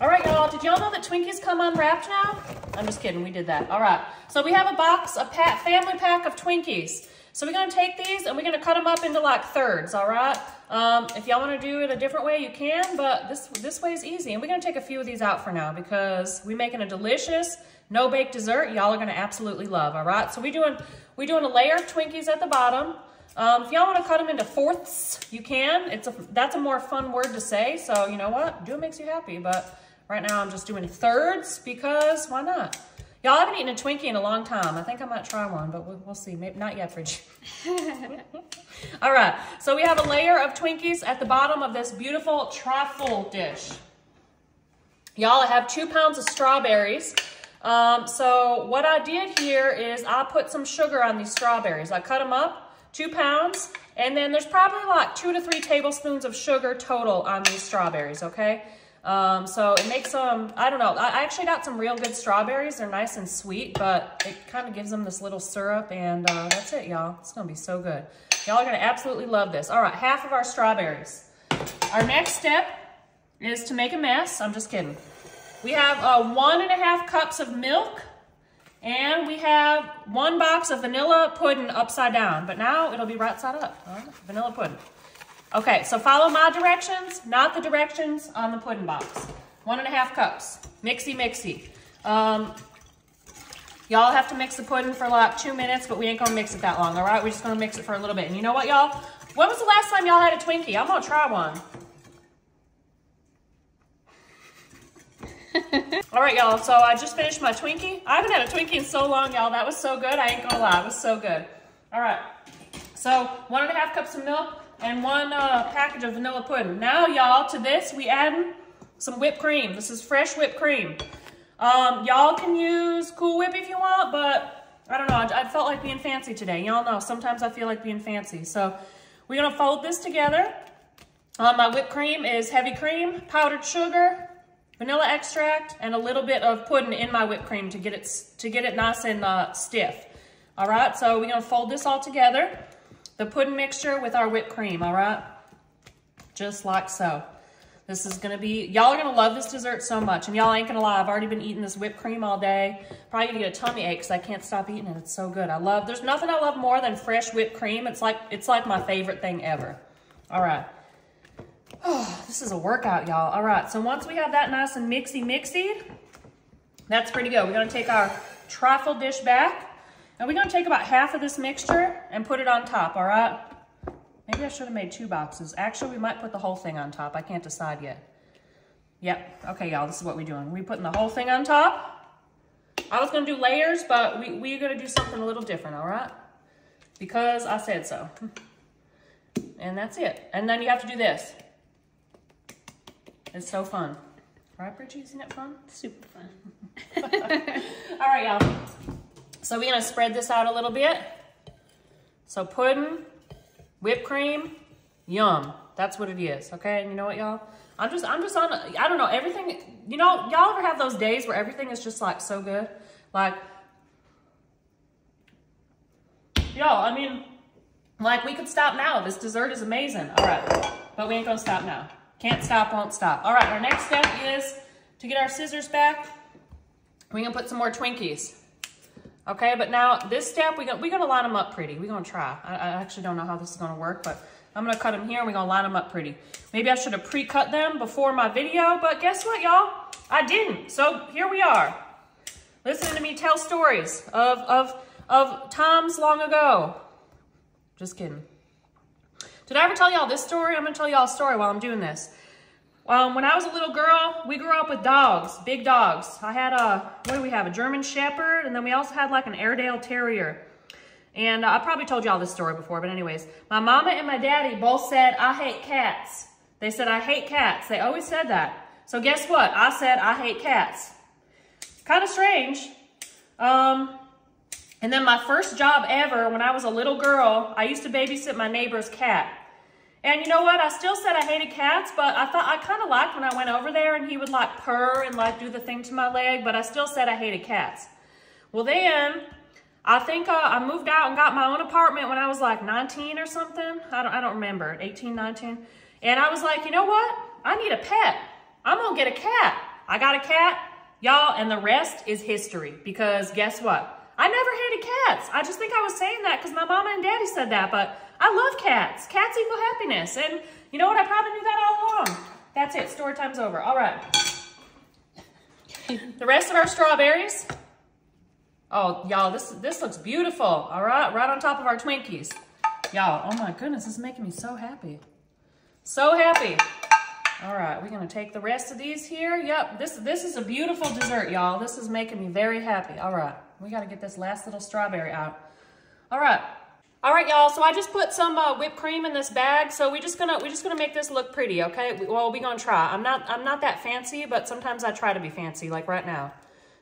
All right, y'all, did y'all know that Twinkies come unwrapped now? I'm just kidding, we did that. All right, so we have a box, a pack, family pack of Twinkies. So we're gonna take these and we're gonna cut them up into like thirds, all right? Um, if y'all wanna do it a different way, you can, but this, this way is easy. And we're gonna take a few of these out for now because we're making a delicious, no-bake dessert y'all are gonna absolutely love, all right? So we're doing, we're doing a layer of Twinkies at the bottom. Um, if y'all want to cut them into fourths, you can. It's a That's a more fun word to say, so you know what? Do what makes you happy, but right now I'm just doing thirds because why not? Y'all haven't eaten a Twinkie in a long time. I think I might try one, but we'll, we'll see. Maybe not yet, Bridget. All right, so we have a layer of Twinkies at the bottom of this beautiful trifle dish. Y'all, I have two pounds of strawberries. Um, so what I did here is I put some sugar on these strawberries. I cut them up two pounds. And then there's probably like two to three tablespoons of sugar total on these strawberries, okay? Um, so it makes them, I don't know, I actually got some real good strawberries. They're nice and sweet, but it kind of gives them this little syrup and uh, that's it, y'all. It's gonna be so good. Y'all are gonna absolutely love this. All right, half of our strawberries. Our next step is to make a mess. I'm just kidding. We have uh, one and a half cups of milk and we have one box of vanilla pudding upside down, but now it'll be right side up, vanilla pudding. Okay, so follow my directions, not the directions on the pudding box. One and a half cups, mixy mixy. Um, y'all have to mix the pudding for like two minutes, but we ain't gonna mix it that long, all right? We're just gonna mix it for a little bit. And you know what, y'all? When was the last time y'all had a Twinkie? I'm gonna try one. All right, y'all, so I just finished my Twinkie. I haven't had a Twinkie in so long, y'all. That was so good. I ain't gonna lie, it was so good. All right, so one and a half cups of milk and one uh, package of vanilla pudding. Now, y'all, to this, we add some whipped cream. This is fresh whipped cream. Um, y'all can use Cool Whip if you want, but I don't know. I, I felt like being fancy today. Y'all know, sometimes I feel like being fancy. So we're gonna fold this together. Um, my whipped cream is heavy cream, powdered sugar, vanilla extract, and a little bit of pudding in my whipped cream to get it, to get it nice and uh, stiff. All right, so we're gonna fold this all together. The pudding mixture with our whipped cream, all right? Just like so. This is gonna be, y'all are gonna love this dessert so much. And y'all ain't gonna lie, I've already been eating this whipped cream all day. Probably gonna get a tummy ache because I can't stop eating it. It's so good. I love, there's nothing I love more than fresh whipped cream. It's like, it's like my favorite thing ever. All right. Oh, this is a workout, y'all. All right, so once we have that nice and mixy mixy, that's pretty good. We're gonna take our trifle dish back, and we're gonna take about half of this mixture and put it on top, all right? Maybe I should have made two boxes. Actually, we might put the whole thing on top. I can't decide yet. Yep, okay, y'all, this is what we're doing. We're putting the whole thing on top. I was gonna do layers, but we, we're gonna do something a little different, all right? Because I said so. And that's it. And then you have to do this. It's so fun. Right, Bridget? Isn't it fun? Super fun. All right, y'all. So we're gonna spread this out a little bit. So pudding, whipped cream, yum. That's what it is, okay? And you know what, y'all? I'm just, I'm just on, I don't know, everything, you know, y'all ever have those days where everything is just like so good? Like, y'all, I mean, like we could stop now. This dessert is amazing. All right, but we ain't gonna stop now. Can't stop, won't stop. All right, our next step is to get our scissors back. We're gonna put some more Twinkies. Okay, but now this step, we we're gonna line them up pretty. We're gonna try. I, I actually don't know how this is gonna work, but I'm gonna cut them here and we're gonna line them up pretty. Maybe I should have pre-cut them before my video, but guess what, y'all? I didn't, so here we are. Listen to me tell stories of, of, of times long ago. Just kidding. Did I ever tell y'all this story? I'm to tell y'all a story while I'm doing this. Um, when I was a little girl, we grew up with dogs, big dogs. I had a, what do we have, a German Shepherd, and then we also had like an Airedale Terrier. And uh, I probably told y'all this story before, but anyways, my mama and my daddy both said, I hate cats. They said, I hate cats. They always said that. So guess what? I said, I hate cats. Kind of strange. Um, and then my first job ever, when I was a little girl, I used to babysit my neighbor's cat. And you know what? I still said I hated cats, but I thought I kind of liked when I went over there and he would like purr and like do the thing to my leg, but I still said I hated cats. Well, then I think uh, I moved out and got my own apartment when I was like 19 or something. I don't, I don't remember, 18, 19. And I was like, you know what? I need a pet. I'm to get a cat. I got a cat, y'all, and the rest is history because guess what? I never hated cats. I just think I was saying that because my mama and daddy said that, but I love cats. Cats equal happiness. And you know what? I probably knew that all along. That's it. Story time's over. All right. the rest of our strawberries. Oh, y'all, this, this looks beautiful. All right, right on top of our Twinkies. Y'all, oh my goodness, this is making me so happy. So happy. All right, we're gonna take the rest of these here. Yep, this, this is a beautiful dessert, y'all. This is making me very happy. All right, we gotta get this last little strawberry out. All right. All right, y'all, so I just put some uh, whipped cream in this bag. So we're just gonna, we're just gonna make this look pretty, okay? Well, we're gonna try. I'm not, I'm not that fancy, but sometimes I try to be fancy, like right now.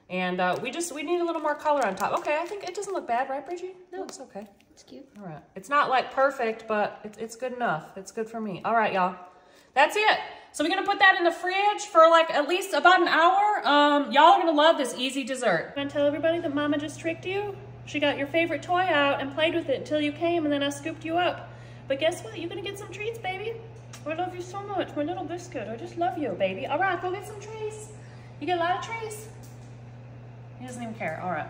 And uh, we just, we need a little more color on top. Okay, I think it doesn't look bad, right, Bridgie? No, it's okay. It's cute. All right. It's not like perfect, but it, it's good enough. It's good for me. All right, y'all. That's it. So we're going to put that in the fridge for like at least about an hour. Um, y'all are going to love this easy dessert. I'm going to tell everybody that mama just tricked you. She got your favorite toy out and played with it until you came and then I scooped you up. But guess what? You're to get some treats, baby. I love you so much, my little biscuit. I just love you, baby. All right, go get some trees. You get a lot of trees. He doesn't even care. All right.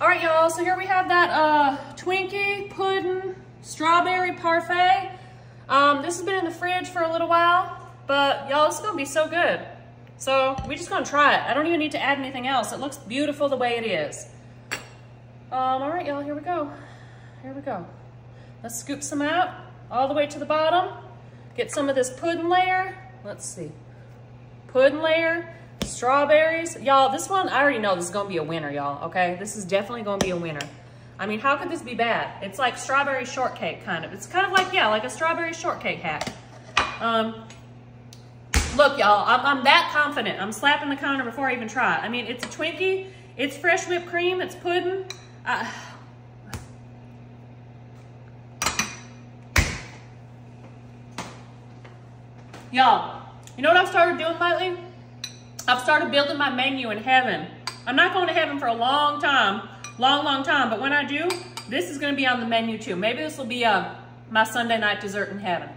All right, y'all. So here we have that uh, Twinkie pudding strawberry parfait. Um, this has been in the fridge for a little while, but y'all, this is gonna be so good. So we're just gonna try it. I don't even need to add anything else. It looks beautiful the way it is. Um, all right, y'all, here we go. Here we go. Let's scoop some out all the way to the bottom. Get some of this pudding layer. Let's see. Pudding layer, strawberries. Y'all, this one, I already know this is gonna be a winner, y'all, okay? This is definitely gonna be a winner. I mean, how could this be bad? It's like strawberry shortcake, kind of. It's kind of like, yeah, like a strawberry shortcake hack. Um, look, y'all, I'm, I'm that confident. I'm slapping the counter before I even try. I mean, it's a Twinkie. It's fresh whipped cream. It's pudding. Uh, y'all, you know what I've started doing lately? I've started building my menu in heaven. I'm not going to heaven for a long time long, long time. But when I do, this is going to be on the menu too. Maybe this will be uh, my Sunday night dessert in heaven.